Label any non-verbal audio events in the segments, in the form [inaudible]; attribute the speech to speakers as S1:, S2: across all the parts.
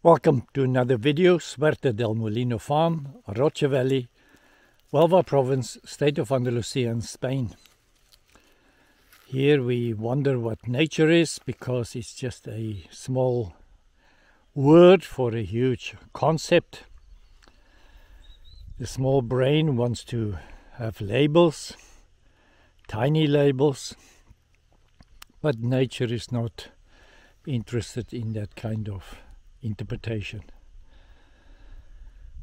S1: Welcome to another video, Suerte del Molino Farm, Roche Valley, Huelva Province, State of Andalusia in Spain. Here we wonder what nature is because it's just a small word for a huge concept. The small brain wants to have labels, tiny labels, but nature is not interested in that kind of interpretation.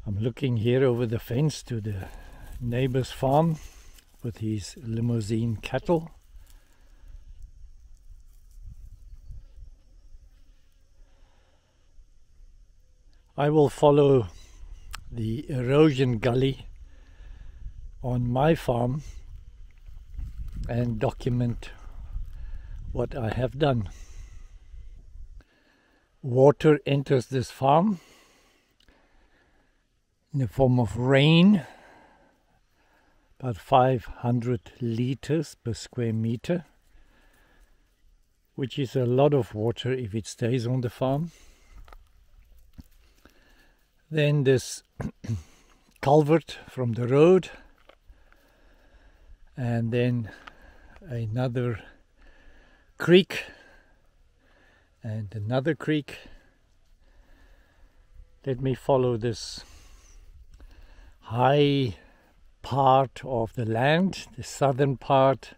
S1: I'm looking here over the fence to the neighbor's farm with his limousine cattle. I will follow the erosion gully on my farm and document what I have done water enters this farm in the form of rain, about 500 liters per square meter, which is a lot of water if it stays on the farm. Then this [coughs] culvert from the road, and then another creek and another creek. Let me follow this high part of the land, the southern part,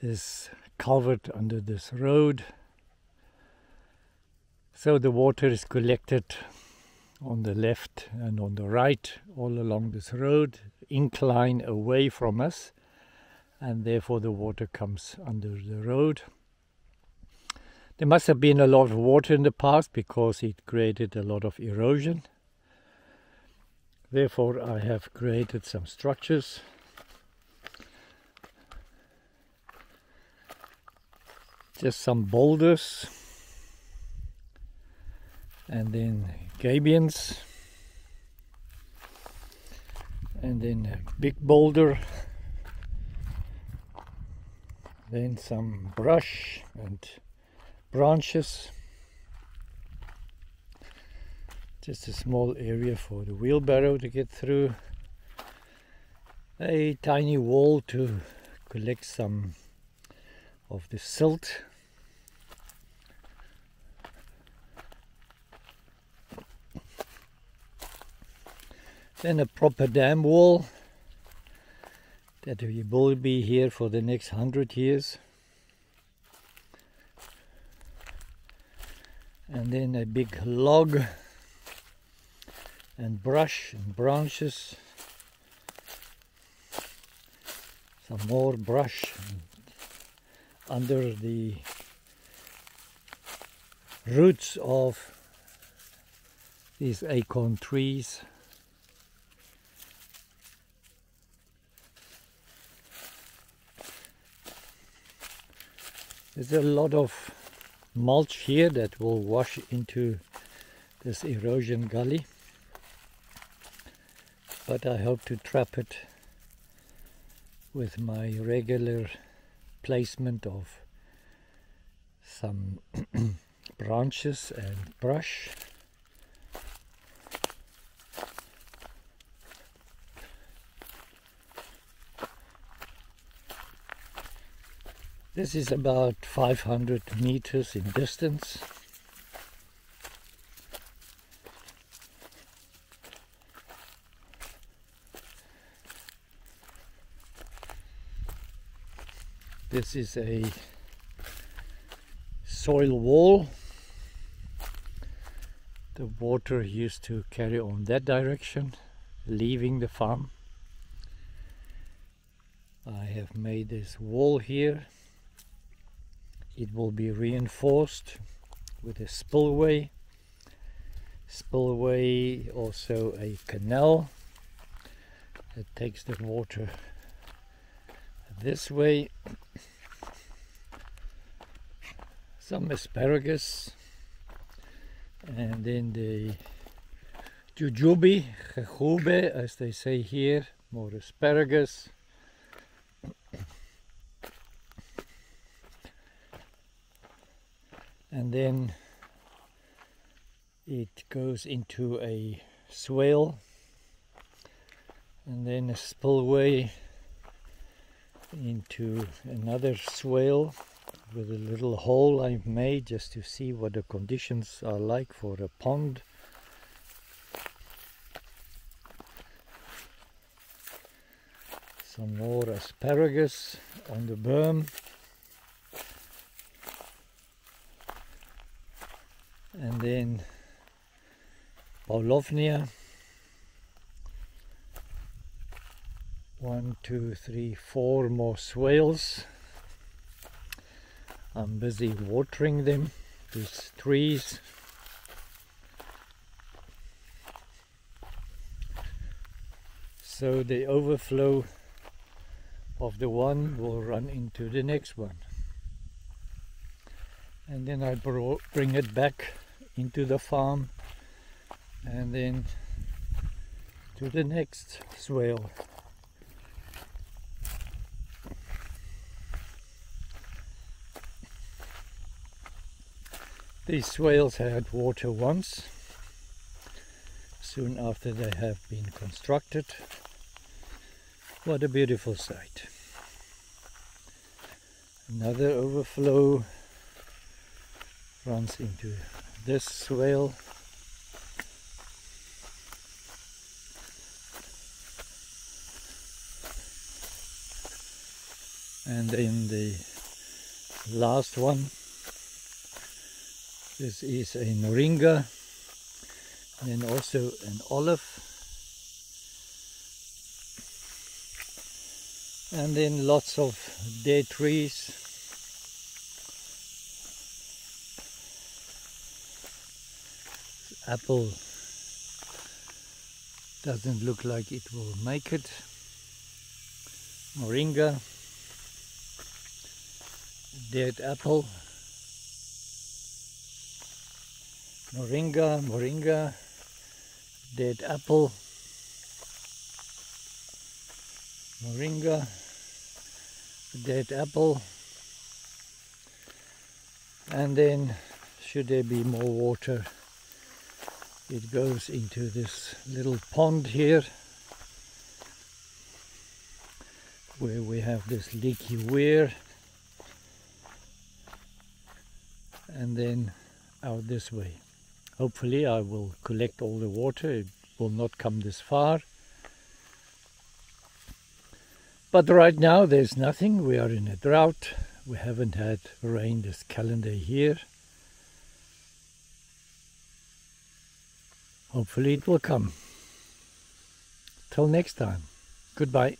S1: this culvert under this road. So the water is collected on the left and on the right all along this road, incline away from us, and therefore the water comes under the road. There must have been a lot of water in the past because it created a lot of erosion. Therefore, I have created some structures. Just some boulders and then gabions and then a big boulder then some brush and branches. Just a small area for the wheelbarrow to get through. A tiny wall to collect some of the silt. Then a proper dam wall that will be here for the next hundred years and then a big log and brush and branches. Some more brush under the roots of these acorn trees. There's a lot of mulch here that will wash into this erosion gully. But I hope to trap it with my regular placement of some [clears throat] branches and brush. This is about 500 meters in distance. This is a soil wall. The water used to carry on that direction, leaving the farm. I have made this wall here it will be reinforced with a spillway spillway also a canal that takes the water this way. Some asparagus and then the jujube, jujube as they say here, more asparagus and then it goes into a swale and then a spillway into another swale with a little hole I've made just to see what the conditions are like for a pond. Some more asparagus on the berm. And then Paulownia. One, two, three, four more swales. I'm busy watering them, these trees. So the overflow of the one will run into the next one. And then I bring it back into the farm and then to the next swale. These swales had water once, soon after they have been constructed. What a beautiful sight. Another overflow runs into this swale and in the last one this is a moringa and also an olive. And then lots of dead trees. Apple doesn't look like it will make it. Moringa dead apple. Moringa moringa. Dead apple. Moringa. Dead apple. And then should there be more water it goes into this little pond here where we have this leaky weir and then out this way hopefully I will collect all the water it will not come this far but right now there's nothing we are in a drought we haven't had rain this calendar year Hopefully it will come. Till next time. Goodbye.